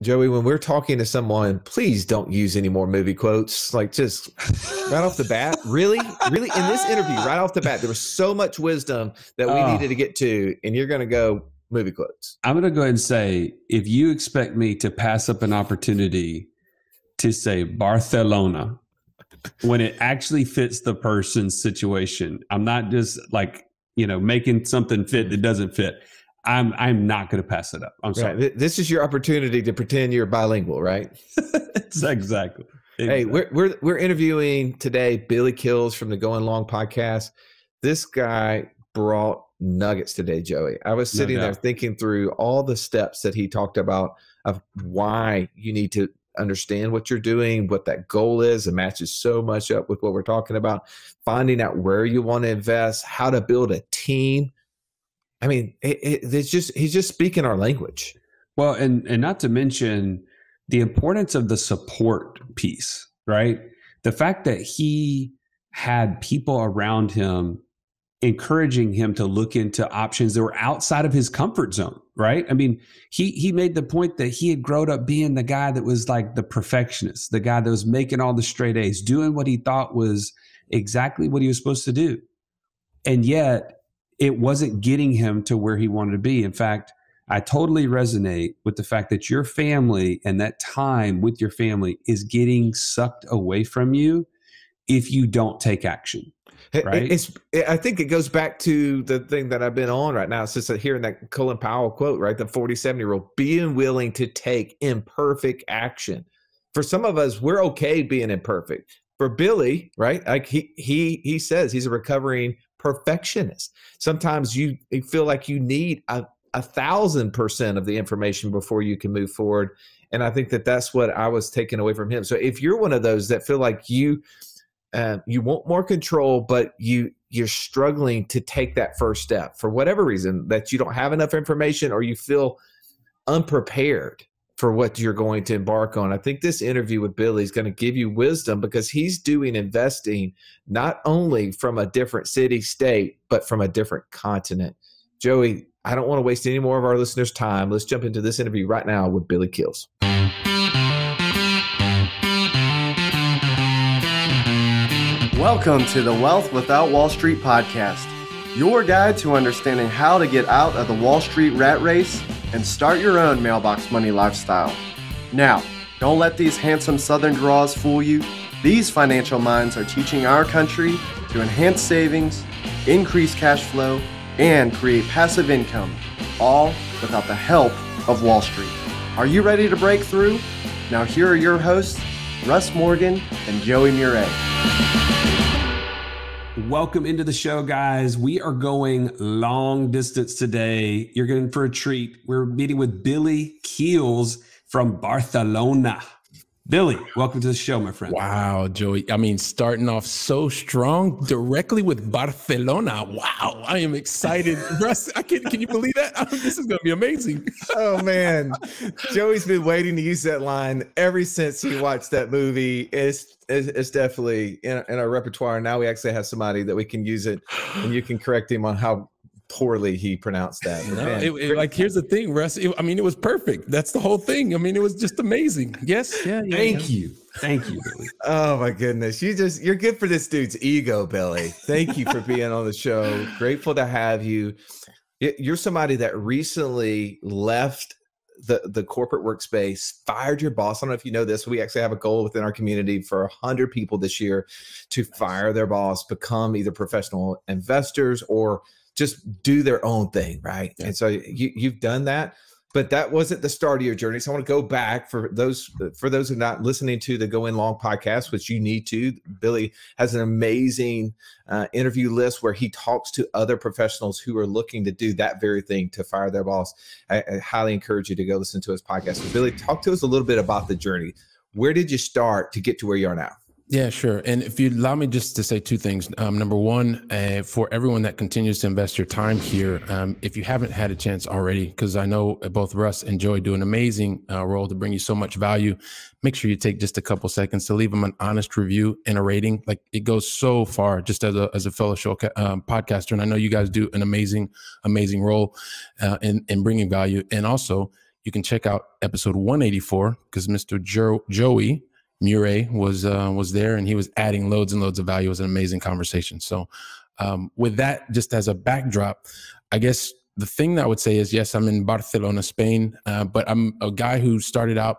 Joey, when we're talking to someone, please don't use any more movie quotes. Like just right off the bat, really, really in this interview, right off the bat, there was so much wisdom that we oh. needed to get to, and you're going to go movie quotes. I'm going to go ahead and say, if you expect me to pass up an opportunity to say Barcelona when it actually fits the person's situation, I'm not just like you know making something fit that doesn't fit. I'm I'm not going to pass it up. I'm sorry. Right. This is your opportunity to pretend you're bilingual, right? exactly. Hey, we're we're we're interviewing today Billy Keels from the Going Long podcast. This guy brought nuggets today, Joey. I was sitting no there thinking through all the steps that he talked about of why you need to understand what you're doing, what that goal is. It matches so much up with what we're talking about. Finding out where you want to invest, how to build a team I mean, it, it, it's just he's just speaking our language. Well, and and not to mention the importance of the support piece, right? The fact that he had people around him encouraging him to look into options that were outside of his comfort zone, right? I mean, he he made the point that he had grown up being the guy that was like the perfectionist, the guy that was making all the straight A's, doing what he thought was exactly what he was supposed to do. And yet it wasn't getting him to where he wanted to be. In fact, I totally resonate with the fact that your family and that time with your family is getting sucked away from you if you don't take action. Right. It's. I think it goes back to the thing that I've been on right now. It's just uh, hearing that Colin Powell quote, right? The 47 year old being willing to take imperfect action. For some of us, we're okay being imperfect. For Billy, right? Like he he he says he's a recovering perfectionist. Sometimes you, feel like you need a, a thousand percent of the information before you can move forward. And I think that that's what I was taking away from him. So if you're one of those that feel like you uh, you want more control, but you you're struggling to take that first step for whatever reason that you don't have enough information or you feel unprepared for what you're going to embark on. I think this interview with Billy is going to give you wisdom because he's doing investing not only from a different city, state, but from a different continent. Joey, I don't want to waste any more of our listeners' time. Let's jump into this interview right now with Billy Keels. Welcome to the Wealth Without Wall Street podcast, your guide to understanding how to get out of the Wall Street rat race and start your own mailbox money lifestyle. Now, don't let these handsome Southern draws fool you. These financial minds are teaching our country to enhance savings, increase cash flow, and create passive income, all without the help of Wall Street. Are you ready to break through? Now, here are your hosts, Russ Morgan and Joey Mure. Welcome into the show, guys. We are going long distance today. You're going for a treat. We're meeting with Billy Keels from Barcelona. Billy, welcome to the show, my friend. Wow, Joey. I mean, starting off so strong directly with Barcelona. Wow, I am excited. Russ, I can can you believe that? Oh, this is going to be amazing. oh man. Joey's been waiting to use that line ever since he watched that movie. It's it's, it's definitely in, in our repertoire. Now we actually have somebody that we can use it and you can correct him on how poorly he pronounced that. No, it, it, like here's the thing, Russ. It, I mean, it was perfect. That's the whole thing. I mean, it was just amazing. Yes, yeah. yeah Thank yeah. you, thank you, Billy. Oh my goodness, you just you're good for this dude's ego, Billy. Thank you for being on the show. Grateful to have you. You're somebody that recently left the the corporate workspace, fired your boss. I don't know if you know this. We actually have a goal within our community for hundred people this year to fire their boss, become either professional investors or just do their own thing, right? Yeah. And so you you've done that, but that wasn't the start of your journey. So I want to go back for those for those who are not listening to the Going Long podcast, which you need to. Billy has an amazing uh, interview list where he talks to other professionals who are looking to do that very thing to fire their boss. I, I highly encourage you to go listen to his podcast. So Billy, talk to us a little bit about the journey. Where did you start to get to where you are now? Yeah, sure. And if you allow me just to say two things. Um, number one, uh, for everyone that continues to invest your time here, um, if you haven't had a chance already, because I know both Russ and Joey do an amazing uh, role to bring you so much value, make sure you take just a couple seconds to leave them an honest review and a rating. Like it goes so far just as a, as a fellow show um, podcaster. And I know you guys do an amazing, amazing role uh, in, in bringing value. And also, you can check out episode 184 because Mr. Jo- Joey Mure was uh, was there and he was adding loads and loads of value. It was an amazing conversation. So, um, with that, just as a backdrop, I guess the thing that I would say is yes, I'm in Barcelona, Spain, uh, but I'm a guy who started out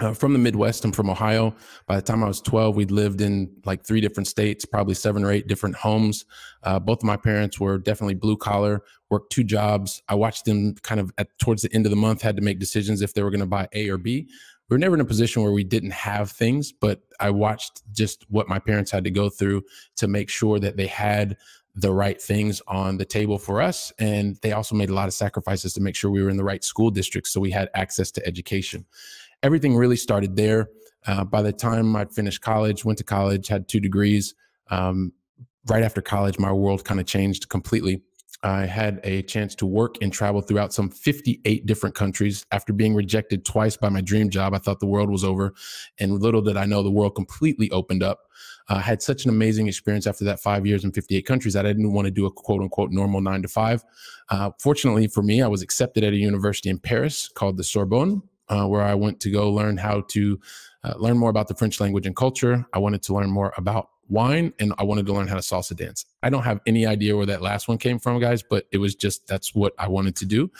uh, from the Midwest. I'm from Ohio. By the time I was 12, we'd lived in like three different states, probably seven or eight different homes. Uh, both of my parents were definitely blue collar, worked two jobs. I watched them kind of at towards the end of the month had to make decisions if they were going to buy A or B. We were never in a position where we didn't have things, but I watched just what my parents had to go through to make sure that they had the right things on the table for us. And they also made a lot of sacrifices to make sure we were in the right school districts so we had access to education everything really started there. Uh, by the time I finished college, went to college, had two degrees. Um, right after college, my world kind of changed completely. I had a chance to work and travel throughout some 58 different countries. After being rejected twice by my dream job, I thought the world was over. And little did I know the world completely opened up. I uh, had such an amazing experience after that five years in 58 countries that I didn't want to do a quote unquote normal nine to five. Uh, fortunately for me, I was accepted at a university in Paris called the Sorbonne uh, where I went to go learn how to uh, learn more about the French language and culture. I wanted to learn more about wine and I wanted to learn how to salsa dance. I don't have any idea where that last one came from, guys, but it was just that's what I wanted to do.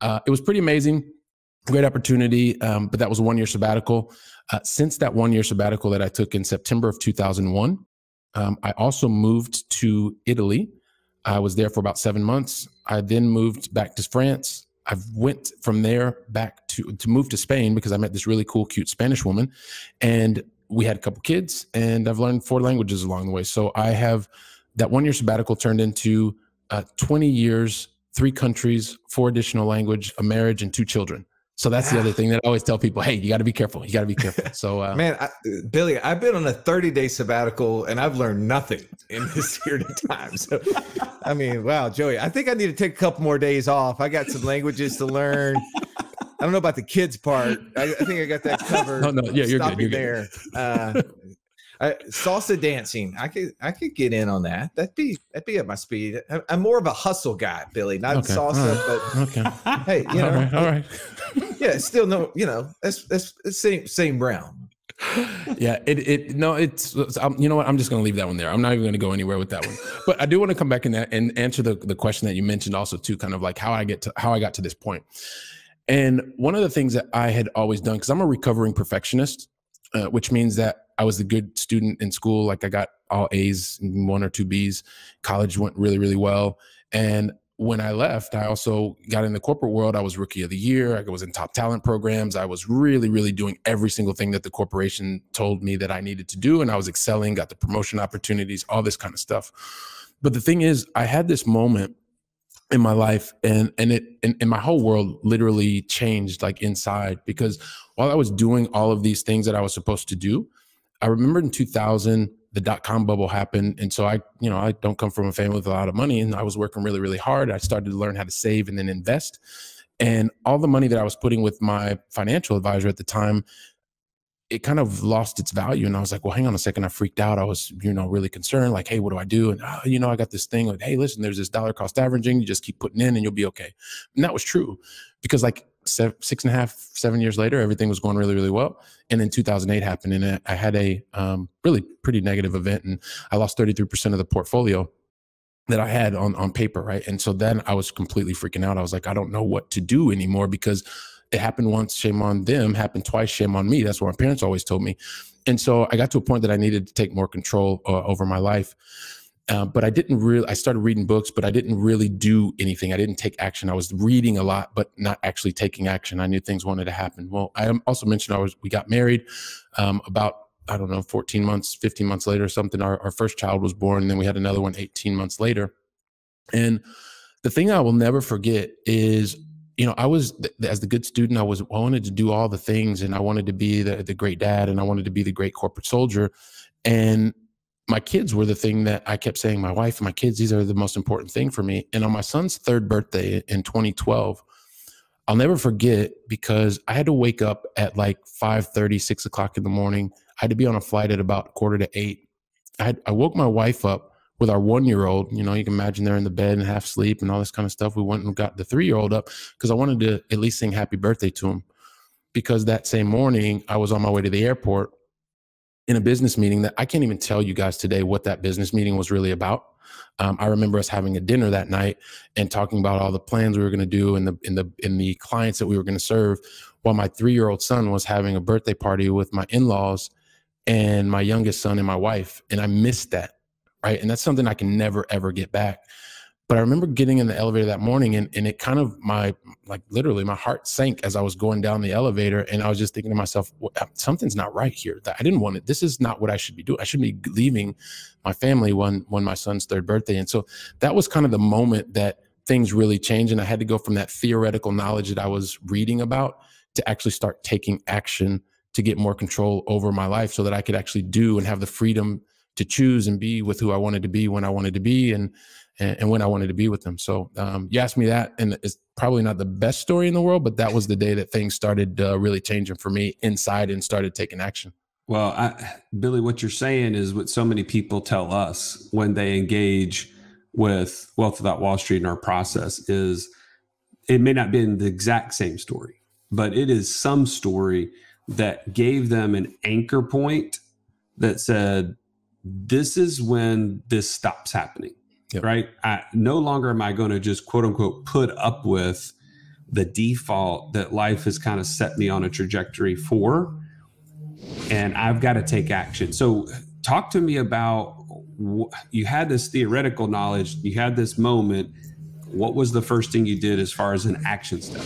Uh, it was pretty amazing, great opportunity, um, but that was a one year sabbatical. Uh, since that one year sabbatical that I took in September of 2001, um, I also moved to Italy. I was there for about seven months. I then moved back to France I went from there back to to move to Spain because I met this really cool, cute Spanish woman, and we had a couple kids, and I've learned four languages along the way. So I have that one year sabbatical turned into uh, 20 years, three countries, four additional language, a marriage, and two children. So that's the other thing that I always tell people: Hey, you got to be careful. You got to be careful. So, uh, man, I, Billy, I've been on a 30 day sabbatical and I've learned nothing in this period of time. So, I mean, wow, Joey, I think I need to take a couple more days off. I got some languages to learn. I don't know about the kids part. I, I think I got that covered. No, no, yeah, you're Stop good. You're there. Uh, I, salsa dancing, I could I could get in on that. That'd be that'd be at my speed. I, am more of a hustle guy, Billy, not Okay, salsa, all but okay. hey, you know, all right. All right. yeah, still no, you know, that's that's it's same same realm. yeah, it it no, it's, um, you know what? I'm just going to leave that one there. I'm not even going to go anywhere with that one. But I do want to come back and and answer the the question that you mentioned also too, kind of like how I get to how I got to this point. And one of the things that I had always done because I'm a recovering perfectionist, uh, which means that I was a good student in school. Like I got all A's, and one or two B's. College went really really well, and when I left, I also got in the corporate world. I was rookie of the year. I was in top talent programs. I was really, really doing every single thing that the corporation told me that I needed to do. And I was excelling, got the promotion opportunities, all this kind of stuff. But the thing is, I had this moment in my life and and it and, and my whole world literally changed like inside because while I was doing all of these things that I was supposed to do, I remember in 2000 the dot com bubble happened. And so I, you know, I don't come from a family with a lot of money and I was working really, really hard. I started to learn how to save and then invest. And all the money that I was putting with my financial advisor at the time, it kind of lost its value. And I was like, well, hang on a second. I freaked out. I was, you know, really concerned. Like, hey, what do I do? And, oh, you know, I got this thing like, hey, listen, there's this dollar cost averaging. You just keep putting in and you'll be okay. And that was true because like seven, six and a half, seven years later, everything was going really, really well. And then 2008 happened, and I had a um, really pretty negative event, and I lost 33% of the portfolio that I had on on paper, right? And so then I was completely freaking out. I was like, I don't know what to do anymore because it happened once, shame on them. Happened twice, shame on me. That's what my parents always told me. And so I got to a point that I needed to take more control uh, over my life. Uh, but I didn't really. I started reading books, but I didn't really do anything. I didn't take action. I was reading a lot, but not actually taking action. I knew things wanted to happen. Well, I also mentioned I was. We got married um, about I don't know, 14 months, 15 months later, or something. Our, our first child was born, and then we had another one 18 months later. And the thing I will never forget is, you know, I was as the good student. I was I wanted to do all the things, and I wanted to be the the great dad, and I wanted to be the great corporate soldier, and my kids were the thing that I kept saying, my wife and my kids, these are the most important thing for me. And on my son's third birthday in 2012, I'll never forget because I had to wake up at like 5 30, 6 o'clock in the morning. I had to be on a flight at about quarter to eight. I, I woke my wife up with our one year old, you know, you can imagine they're in the bed and half sleep and all this kind of stuff. We went and got the three year old up because I wanted to at least sing happy birthday to him. Because that same morning, I was on my way to the airport in a business meeting that I can't even tell you guys today what that business meeting was really about. Um, I remember us having a dinner that night and talking about all the plans we were going to do and the in the in the clients that we were going to serve, while my three year old son was having a birthday party with my in laws and my youngest son and my wife, and I missed that right? And that's something I can never ever get back. But I remember getting in the elevator that morning and, and it kind of my like literally my heart sank as I was going down the elevator and I was just thinking to myself, uh, something's not right here. I didn't want it. This is not what I should be doing. I should be leaving my family when when my son's third birthday. And so that was kind of the moment that things really changed. And I had to go from that theoretical knowledge that I was reading about to actually start taking action to get more control over my life so that I could actually do and have the freedom to choose and be with who I wanted to be when I wanted to be and and, when I wanted to be with them. So um, you asked me that, and it's probably not the best story in the world, but that was the day that things started uh, really changing for me inside and started taking action. Well, I, Billy, what you're saying is what so many people tell us when they engage with Wealth Without Wall Street in our process is it may not be in the exact same story, but it is some story that gave them an anchor point that said, this is when this stops happening yep. right? I, no longer am i going to just quote unquote put up with the default that life has kind of set me on a trajectory for and i've got to take action. So talk to me about you had this theoretical knowledge you had this moment. What was the first thing you did as far as an action step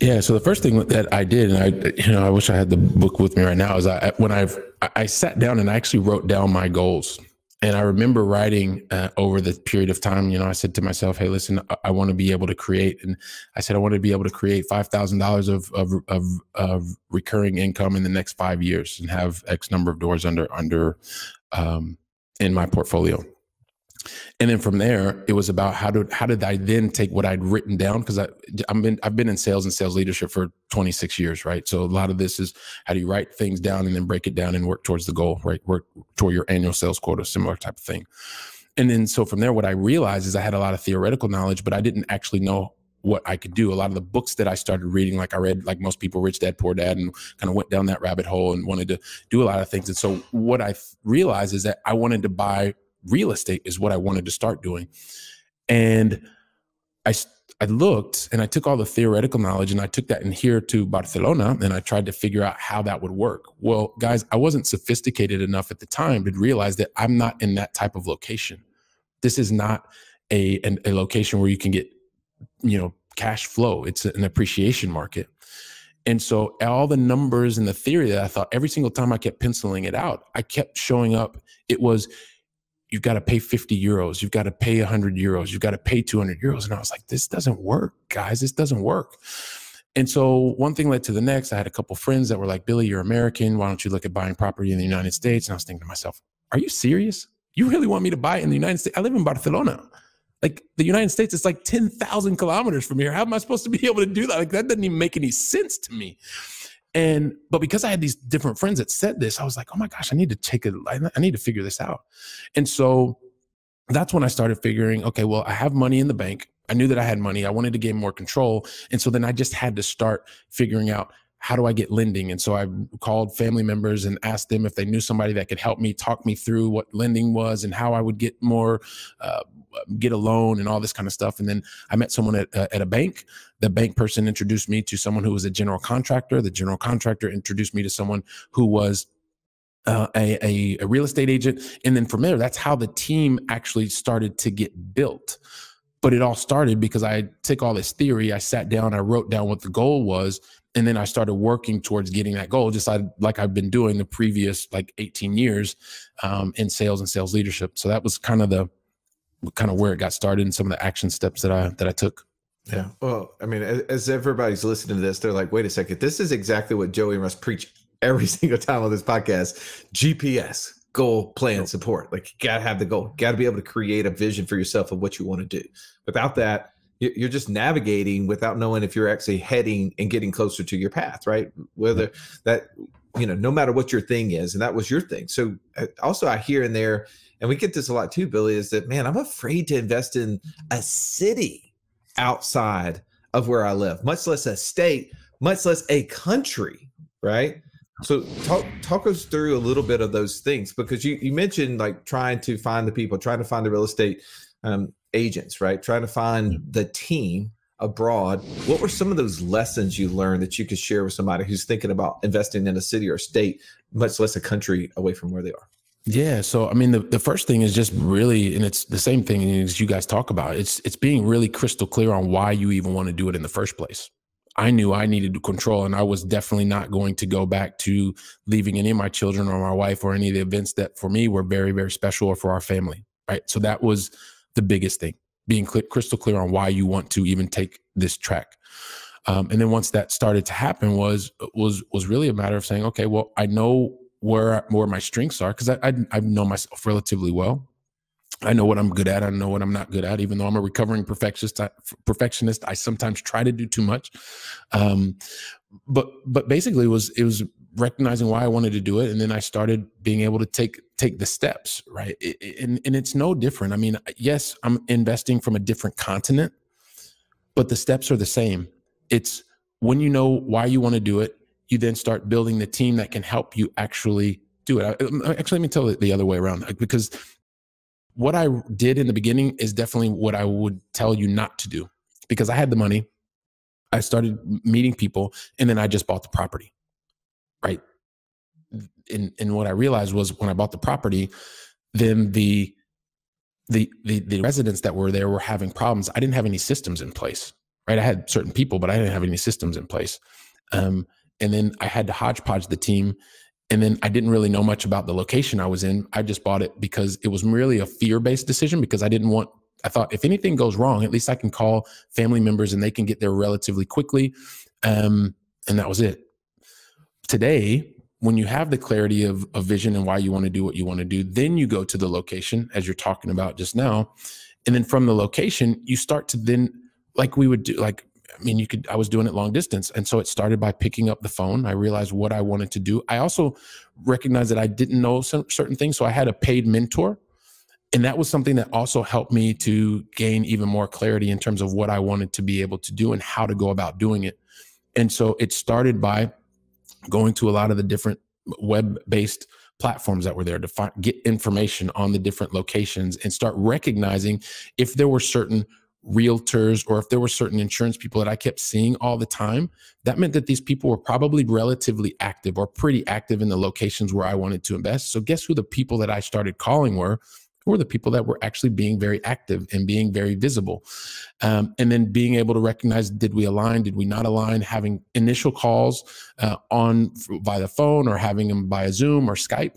yeah. So the first thing that I did, and I, you know, I wish I had the book with me right now, is I when I've I sat down and I actually wrote down my goals. And I remember writing uh, over the period of time, you know, I said to myself, "Hey, listen, I, I want to be able to create." And I said, "I want to be able to create five thousand dollars of of of recurring income in the next five years, and have X number of doors under under um, in my portfolio." And then from there it was about how did how did i then take what i'd written down because i i've been i've been in sales and sales leadership for 26 years right so a lot of this is how do you write things down and then break it down and work towards the goal right work toward your annual sales quota similar type of thing and then so from there what i realized is i had a lot of theoretical knowledge but i didn't actually know what I could do. A lot of the books that I started reading, like I read, like most people, Rich Dad Poor Dad, and kind of went down that rabbit hole and wanted to do a lot of things. And so what I realized is that I wanted to buy real estate is what I wanted to start doing. And I, I looked and I took all the theoretical knowledge and I took that in here to Barcelona and I tried to figure out how that would work. Well, guys, I wasn't sophisticated enough at the time to realize that I'm not in that type of location. This is not a, an, a location where you can get, you know, cash flow. It's an appreciation market. And so all the numbers and the theory that I thought every single time I kept penciling it out, I kept showing up. It was you've got to pay 50 euros, you've got to pay 100 euros, you've got to pay 200 euros. And I was like, this doesn't work, guys. This doesn't work. And so one thing led to the next. I had a couple friends that were like, Billy, you're American. Why don't you look at buying property in the United States? And I was thinking to myself, are you serious? You really want me to buy in the United States? I live in Barcelona. Like the United States is like 10,000 kilometers from here. How am I supposed to be able to do that? Like that doesn't even make any sense to me. And but because I had these different friends that said this, I was like, oh my gosh, I need to take a, I need to figure this out. And so that's when I started figuring, okay, well, I have money in the bank. I knew that I had money. I wanted to gain more control. And so then I just had to start figuring out how do I get lending? And so I called family members and asked them if they knew somebody that could help me talk me through what lending was and how I would get more, uh, get a loan and all this kind of stuff. And then I met someone at, uh, at a bank. The bank person introduced me to someone who was a general contractor. The general contractor introduced me to someone who was uh, a, a, a real estate agent. And then from there, that's how the team actually started to get built but it all started because I took all this theory, I sat down, I wrote down what the goal was, and then I started working towards getting that goal, just like I've been doing the previous like 18 years um, in sales and sales leadership. So that was kind of the kind of where it got started and some of the action steps that I that I took. Yeah. Well, I mean, as everybody's listening to this, they're like, wait a second, this is exactly what Joey must preach every single time on this podcast. GPS, goal, plan, support. Like you gotta have the goal. You gotta be able to create a vision for yourself of what you want to do. Without that, you're just navigating without knowing if you're actually heading and getting closer to your path right? Whether that you know no matter what your thing is and that was your thing. So uh, also i hear in there and we get this a lot too billy is that man i'm afraid to invest in a city outside of where i live much less a state much less a country right? So talk talk us through a little bit of those things because you you mentioned like trying to find the people trying to find the real estate um, agents, right? Trying to find the team abroad. What were some of those lessons you learned that you could share with somebody who's thinking about investing in a city or state, much less a country away from where they are? Yeah. So I mean the, the first thing is just really and it's the same thing as you guys talk about. It's it's being really crystal clear on why you even want to do it in the first place. I knew I needed to control and I was definitely not going to go back to leaving any of my children or my wife or any of the events that for me were very, very special or for our family. Right. So that was the biggest thing being crystal clear on why you want to even take this track um, and then once that started to happen was was was really a matter of saying okay well i know where where my strengths are because I, I i know myself relatively well I know what I'm good at. I know what I'm not good at. Even though I'm a recovering perfectionist, I, perfectionist, I sometimes try to do too much. Um, but but basically, it was it was recognizing why I wanted to do it, and then I started being able to take take the steps. Right, it, and and it's no different. I mean, yes, I'm investing from a different continent, but the steps are the same. It's when you know why you want to do it, you then start building the team that can help you actually do it. Um, actually, let me tell it the other way around because what I did in the beginning is definitely what I would tell you not to do because I had the money. I started meeting people and then I just bought the property. Right. And and what I realized was when I bought the property, then the the the, the residents that were there were having problems. I didn't have any systems in place. Right. I had certain people, but I didn't have any systems in place. Um, and then I had to hodgepodge the team and then I didn't really know much about the location I was in. I just bought it because it was really a fear based decision because I didn't want, I thought if anything goes wrong, at least I can call family members and they can get there relatively quickly. Um, and that was it. Today, when you have the clarity of, of vision and why you want to do what you want to do, then you go to the location as you're talking about just now. And then from the location, you start to then, like we would do, like I mean, you could, I was doing it long distance. And so it started by picking up the phone. I realized what I wanted to do. I also recognized that I didn't know some certain things. So I had a paid mentor. And that was something that also helped me to gain even more clarity in terms of what I wanted to be able to do and how to go about doing it. And so it started by going to a lot of the different web based platforms that were there to find, get information on the different locations and start recognizing if there were certain realtors or if there were certain insurance people that I kept seeing all the time, that meant that these people were probably relatively active or pretty active in the locations where I wanted to invest. So guess who the people that I started calling were? Were the people that were actually being very active and being very visible. Um, and then being able to recognize did we align, did we not align, having initial calls uh, on by the phone or having them by a Zoom or Skype.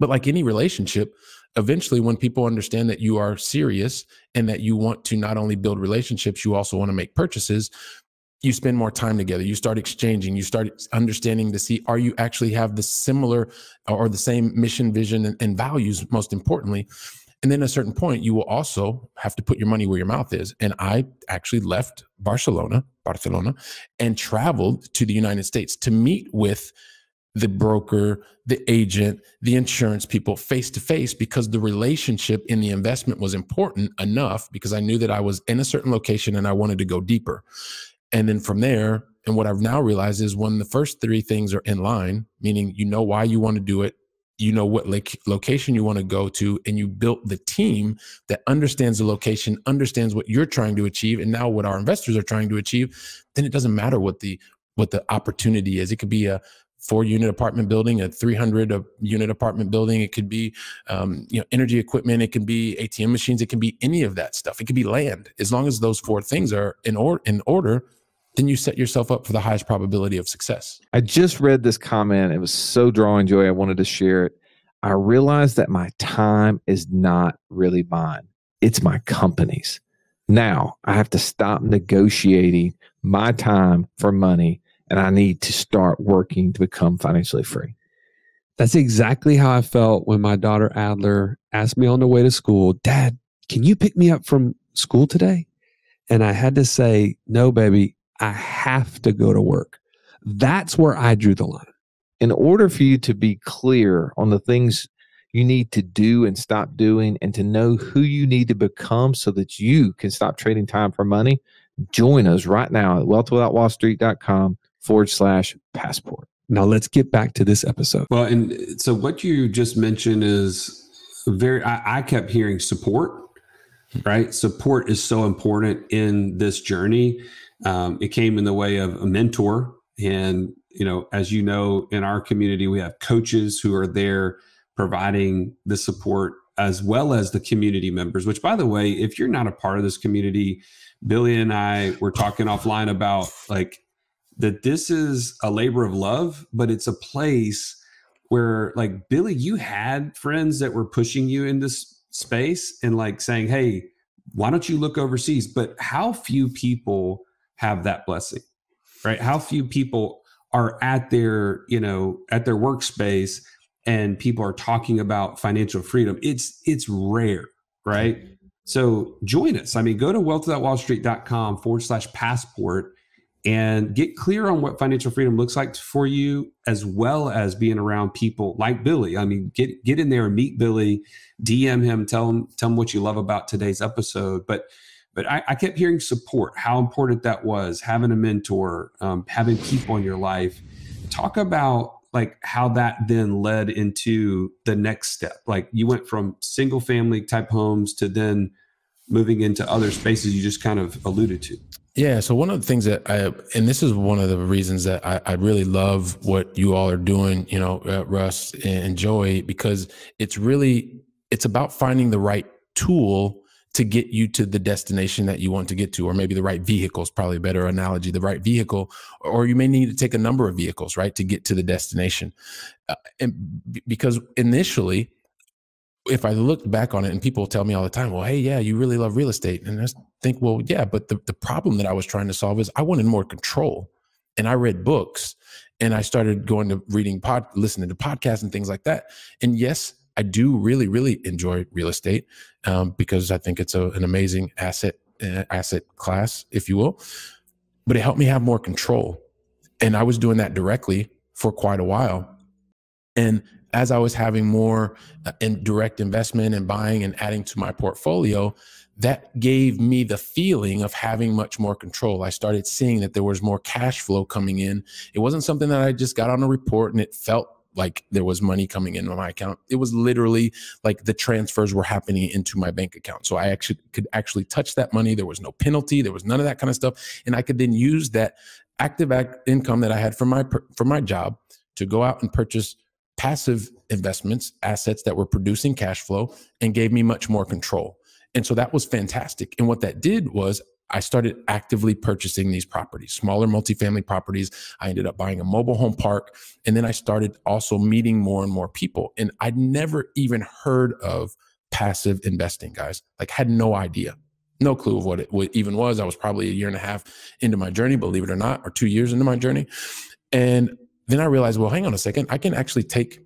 But like any relationship, eventually when people understand that you are serious and that you want to not only build relationships you also want to make purchases you spend more time together you start exchanging you start understanding to see are you actually have the similar or the same mission vision and, and values most importantly and then at a certain point you will also have to put your money where your mouth is and i actually left barcelona barcelona and traveled to the united states to meet with the broker, the agent, the insurance people face to face because the relationship in the investment was important enough because I knew that I was in a certain location and I wanted to go deeper. And then from there, and what I've now realized is when the first three things are in line, meaning you know why you want to do it, you know what like location you want to go to, and you built the team that understands the location, understands what you're trying to achieve, and now what our investors are trying to achieve, then it doesn't matter what the what the opportunity is. It could be a four unit apartment building, a 300 unit apartment building. It could be, um, you know, energy equipment. It can be ATM machines. It can be any of that stuff. It could be land. As long as those four things are in, or- in order, then you set yourself up for the highest probability of success. I just read this comment. It was so drawing joy. I wanted to share it. I realized that my time is not really mine. It's my company's. Now I have to stop negotiating my time for money and I need to start working to become financially free. That's exactly how I felt when my daughter Adler asked me on the way to school, Dad, can you pick me up from school today? And I had to say, no, baby, I have to go to work. That's where I drew the line. In order for you to be clear on the things you need to do and stop doing and to know who you need to become so that you can stop trading time for money, join us right now at wealthwithoutwallstreet.com forward slash passport. Now let's get back to this episode. Well, and so what you just mentioned is very, I, I kept hearing support, right? Support is so important in this journey. Um, it came in the way of a mentor. And, you know, as you know, in our community, we have coaches who are there providing the support as well as the community members, which, by the way, if you're not a part of this community, Billy and I were talking offline about like that this is a labor of love, but it's a place where like Billy, you had friends that were pushing you in this space and like saying, Hey, why don't you look overseas? But how few people have that blessing, right? How few people are at their, you know, at their workspace and people are talking about financial freedom. It's it's rare, right? So join us. I mean, go to wealth.wallstreet.com forward slash passport and get clear on what financial freedom looks like for you, as well as being around people like Billy. I mean, get get in there and meet Billy, DM him, tell him tell him what you love about today's episode. But but I, I kept hearing support, how important that was, having a mentor, um, having people in your life. Talk about like how that then led into the next step. Like you went from single family type homes to then moving into other spaces you just kind of alluded to. Yeah. So one of the things that I, and this is one of the reasons that I, I really love what you all are doing, you know, uh, Russ and Joey, because it's really, it's about finding the right tool to get you to the destination that you want to get to, or maybe the right vehicle is probably a better analogy, the right vehicle, or you may need to take a number of vehicles, right, to get to the destination. Uh, and because initially, if I looked back on it and people tell me all the time, well, hey, yeah, you really love real estate. And I think, well, yeah, but the, the problem that I was trying to solve is I wanted more control. And I read books and I started going to reading pod, listening to podcasts and things like that. And yes, I do really, really enjoy real estate um, because I think it's a, an amazing asset, uh, asset class, if you will. But it helped me have more control. And I was doing that directly for quite a while. And as I was having more uh, in direct investment and buying and adding to my portfolio, that gave me the feeling of having much more control. I started seeing that there was more cash flow coming in. It wasn't something that I just got on a report and it felt like there was money coming into my account. It was literally like the transfers were happening into my bank account. So I actually could actually touch that money. There was no penalty. There was none of that kind of stuff. And I could then use that active income that I had from my from my job to go out and purchase passive investments, assets that were producing cash flow and gave me much more control. And so that was fantastic. And what that did was I started actively purchasing these properties, smaller multifamily properties. I ended up buying a mobile home park. And then I started also meeting more and more people. And I'd never even heard of passive investing, guys. Like, had no idea, no clue of what it even was. I was probably a year and a half into my journey, believe it or not, or two years into my journey. And then I realized, well, hang on a second. I can actually take,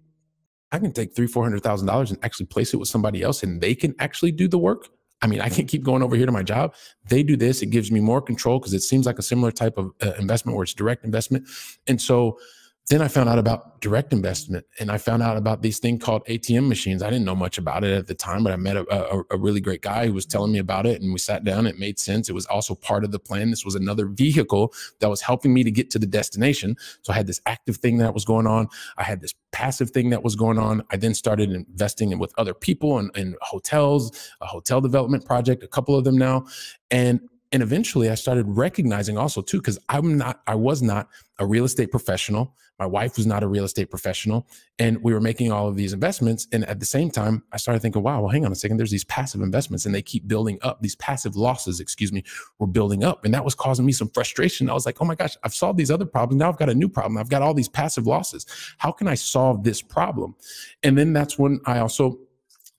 I can take three, four hundred thousand dollars and actually place it with somebody else, and they can actually do the work. I mean, I can keep going over here to my job. They do this. It gives me more control because it seems like a similar type of uh, investment where it's direct investment. And so then I found out about direct investment and I found out about these thing called ATM machines. I didn't know much about it at the time, but I met a, a, a, really great guy who was telling me about it and we sat down. It made sense. It was also part of the plan. This was another vehicle that was helping me to get to the destination. So I had this active thing that was going on. I had this passive thing that was going on. I then started investing in with other people and in hotels, a hotel development project, a couple of them now. And and eventually i started recognizing also too because i'm not i was not a real estate professional. My wife was not a real estate professional and we were making all of these investments and at the same time i started thinking wow well hang on a second there's these passive investments and they keep building up. These passive losses excuse me were building up and that was causing me some frustration. I was like oh my gosh i've solved these other problems. Now i've got a new problem. I've got all these passive losses. How can i solve this problem? And then that's when i also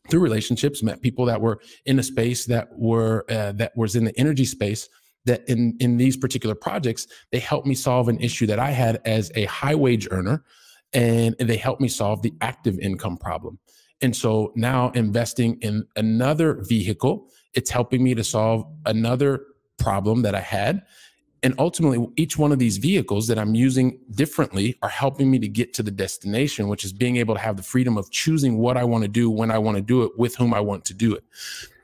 through relationships met people that were in a space that were uh, that was in the energy space that in in these particular projects they helped me solve an issue that i had as a high wage earner and, and they helped me solve the active income problem and so now investing in another vehicle it's helping me to solve another problem that I had. And ultimately, each one of these vehicles that I'm using differently are helping me to get to the destination, which is being able to have the freedom of choosing what I want to do, when I want to do it, with whom I want to do it.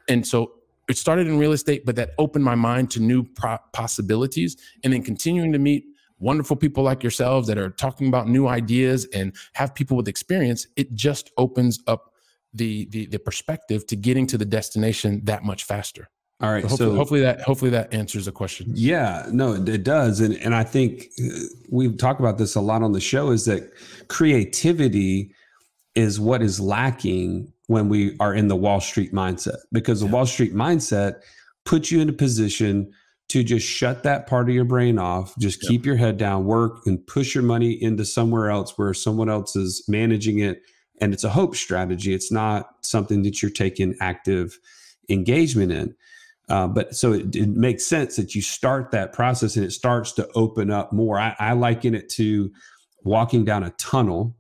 And so it started in real estate, but that opened my mind to new possibilities. And then continuing to meet wonderful people like yourselves that are talking about new ideas and have people with experience, it just opens up the the, the perspective to getting to the destination that much faster. All right. So hopefully, so hopefully that hopefully that answers the question. Yeah, no, it, it does, and and I think uh, we've talked about this a lot on the show. Is that creativity is what is lacking when we are in the Wall Street mindset because the Wall Street mindset puts you in a position to just shut that part of your brain off, just keep your head down, work, and push your money into somewhere else where someone else is managing it, and it's a hope strategy. It's not something that you're taking active engagement in. Uh, but so it, it, makes sense that you start that process and it starts to open up more. I, I liken it to walking down a tunnel.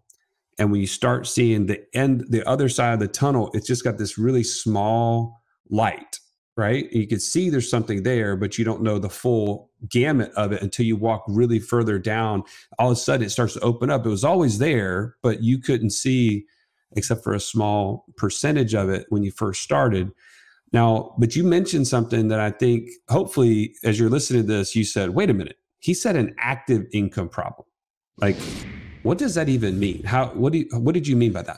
And when you start seeing the end, the other side of the tunnel, it's just got this really small light, right? You can see there's something there, but you don't know the full gamut of it until you walk really further down. All of a sudden, it starts to open up. It was always there, but you couldn't see except for a small percentage of it when you first started. Now, but you mentioned something that I think hopefully as you're listening to this, you said, wait a minute, he said an active income problem. Like, what does that even mean? How, what do you, what did you mean by that?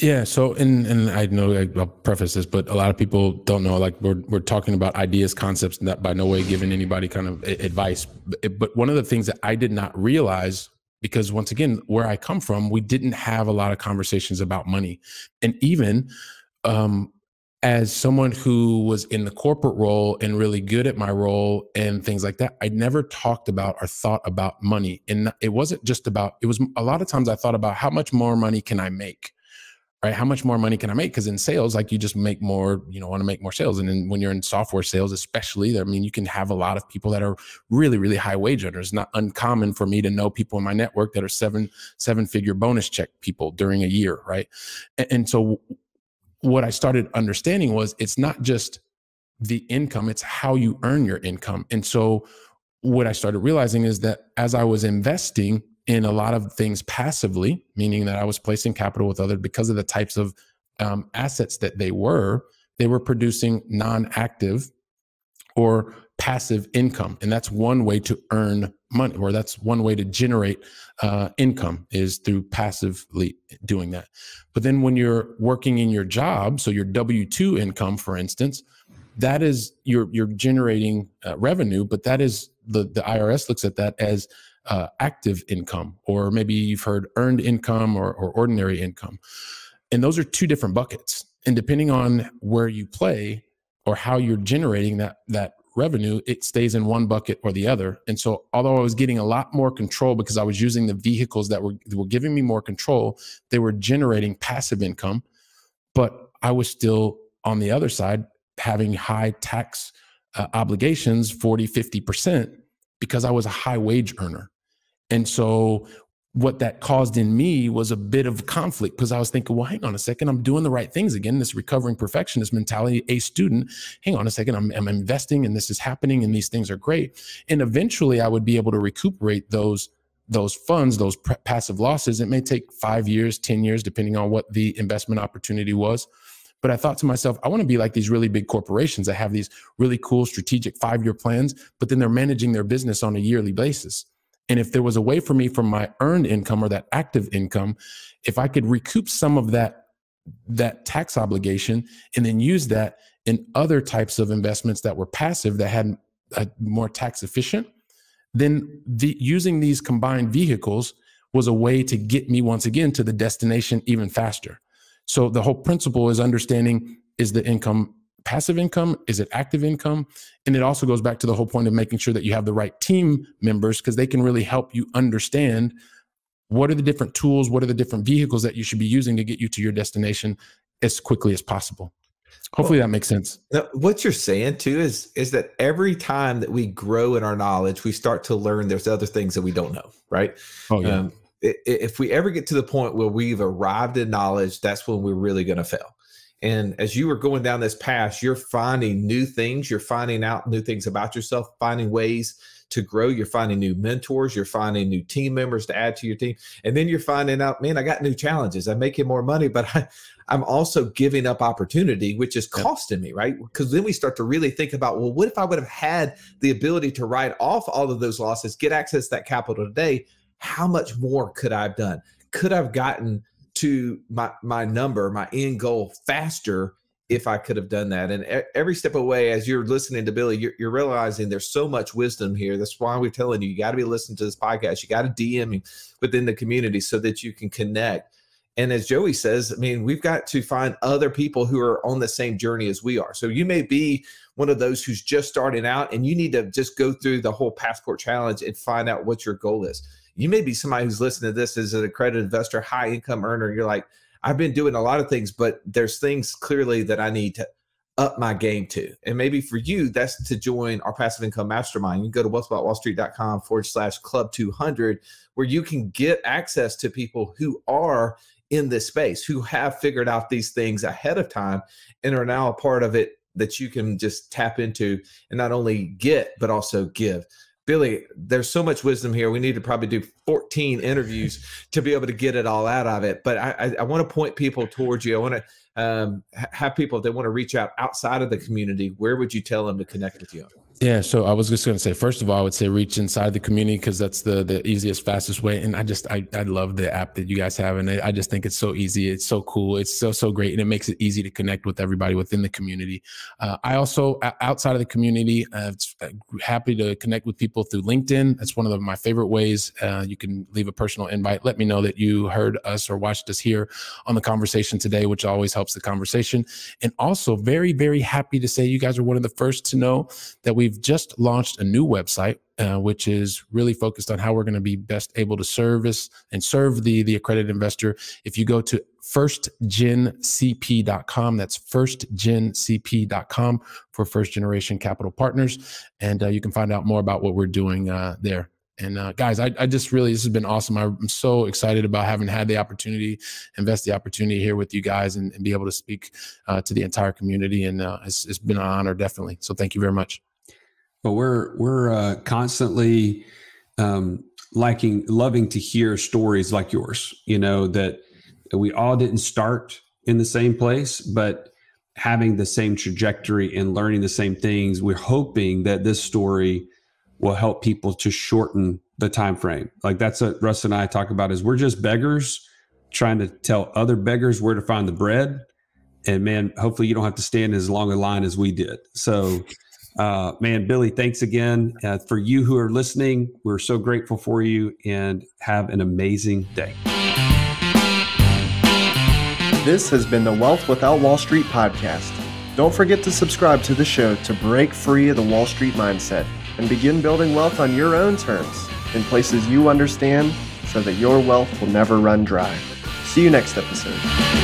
Yeah. So, and and I know I'll preface this, but a lot of people don't know. Like we're we're talking about ideas, concepts, not by no way giving anybody kind of advice. But, but one of the things that I did not realize, because once again, where I come from, we didn't have a lot of conversations about money, and even um, as someone who was in the corporate role and really good at my role and things like that, I never talked about or thought about money. And it wasn't just about, it was a lot of times I thought about how much more money can I make? Right? How much more money can I make? Because in sales, like you just make more, you know, want to make more sales. And then when you're in software sales, especially, I mean, you can have a lot of people that are really, really high wage earners. Not uncommon for me to know people in my network that are seven, seven figure bonus check people during a year. Right. And, and so what I started understanding was it's not just the income, it's how you earn your income. And so what I started realizing is that as I was investing in a lot of things passively, meaning that I was placing capital with others because of the types of um, assets that they were, they were producing non active or passive income and that's one way to earn money or that's one way to generate uh, income is through passively doing that. But then when you're working in your job so your w2 income for instance that is you're you're generating uh, revenue but that is the the irs looks at that as uh, active income or maybe you've heard earned income or, or ordinary income. And those are two different buckets. And depending on where you play or how you're generating that that revenue, it stays in one bucket or the other. And so, although I was getting a lot more control because I was using the vehicles that were, were giving me more control, they were generating passive income, but I was still on the other side having high tax uh, obligations 40, 50% because I was a high wage earner. And so what that caused in me was a bit of conflict because I was thinking, well, hang on a second, I'm doing the right things again. This recovering perfectionist mentality, a student, hang on a second, I'm, I'm investing and this is happening and these things are great. And eventually I would be able to recuperate those those funds, those passive losses. It may take five years, 10 years, depending on what the investment opportunity was. But I thought to myself, I want to be like these really big corporations that have these really cool strategic five year plans, but then they're managing their business on a yearly basis. And if there was a way for me from my earned income or that active income, if I could recoup some of that that tax obligation and then use that in other types of investments that were passive that had a more tax efficient, then the, using these combined vehicles was a way to get me once again to the destination even faster. So the whole principle is understanding is the income passive income? Is it active income? And it also goes back to the whole point of making sure that you have the right team members because they can really help you understand what are the different tools, what are the different vehicles that you should be using to get you to your destination as quickly as possible. Hopefully that makes sense. What you're saying too is is that every time that we grow in our knowledge, we start to learn there's other things that we don't know, right? Oh yeah. Um, if we ever get to the point where we've arrived in knowledge, that's when we're really going to fail And as you were going down this path, you're finding new things, you're finding out new things about yourself, finding ways to grow. You're finding new mentors, you're finding new team members to add to your team. And then you're finding out, man, I got new challenges. I'm making more money, but I, I'm also giving up opportunity, which is costing me, right? Because then we start to really think about, well, what if I would have had the ability to write off all of those losses, get access to that capital today? How much more could I have done? Could I've gotten to my my number, my end goal faster if I could have done that. And every step away, as you're listening to Billy, you're, you're, realizing there's so much wisdom here. That's why we're telling you, you got to be listening to this podcast. You got to DM me within the community so that you can connect. And as Joey says, I mean, we've got to find other people who are on the same journey as we are. So you may be one of those who's just starting out and you need to just go through the whole passport challenge and find out what your goal is. You may be somebody who's listening to this as an accredited investor, high income earner. You're like, I've been doing a lot of things, but there's things clearly that I need to up my game to. And maybe for you, that's to join our passive income mastermind. You can go to wealthwithoutwallstreet.com forward slash club 200, where you can get access to people who are in this space, who have figured out these things ahead of time and are now a part of it that you can just tap into and not only get, but also give. Billy, there's so much wisdom here. We need to probably do 14 interviews to be able to get it all out of it. But I, I, I want to point people towards you. I want to um, have people that want to reach out outside of the community. Where would you tell them to connect with you? Yeah, so I was just going to say, first of all, I would say reach inside the community because that's the the easiest, fastest way. And I just I I love the app that you guys have, and I just think it's so easy. It's so cool. It's so so great, and it makes it easy to connect with everybody within the community. Uh, I also outside of the community, uh, uh, happy to connect with people through LinkedIn. That's one of the, my favorite ways. Uh, you can leave a personal invite. Let me know that you heard us or watched us here on the conversation today, which always helps the conversation. And also, very very happy to say you guys are one of the first to know that we we've just launched a new website, uh, which is really focused on how we're going to be best able to service and serve the the accredited investor. If you go to firstgencp.com, that's firstgencp.com for first generation capital partners, and uh, you can find out more about what we're doing uh, there. And uh, guys, I, I, just really, this has been awesome. I'm so excited about having had the opportunity, invest the opportunity here with you guys and, and be able to speak uh, to the entire community. And uh, it's, it's been an honor, definitely. So thank you very much but we're we're uh, constantly um, liking loving to hear stories like yours you know that we all didn't start in the same place but having the same trajectory and learning the same things we're hoping that this story will help people to shorten the time frame like that's what russ and i talk about is we're just beggars trying to tell other beggars where to find the bread. And man hopefully you don't have to stand as long a line as we did. So uh, man, Billy, thanks again. Uh, for you who are listening, we're so grateful for you and have an amazing day. This has been the Wealth Without Wall Street podcast. Don't forget to subscribe to the show to break free of the Wall Street mindset and begin building wealth on your own terms in places you understand so that your wealth will never run dry. See you next episode.